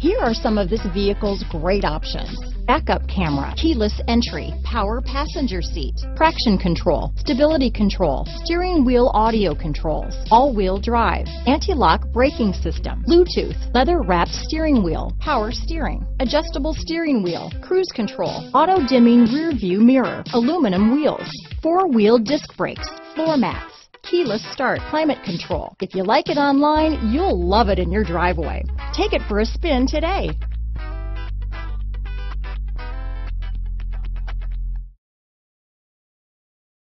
Here are some of this vehicle's great options. Backup camera, keyless entry, power passenger seat, traction control, stability control, steering wheel audio controls, all-wheel drive, anti-lock braking system, Bluetooth, leather wrapped steering wheel, power steering, adjustable steering wheel, cruise control, auto dimming rear view mirror, aluminum wheels, four-wheel disc brakes, floor mats, keyless start, climate control. If you like it online, you'll love it in your driveway. Take it for a spin today.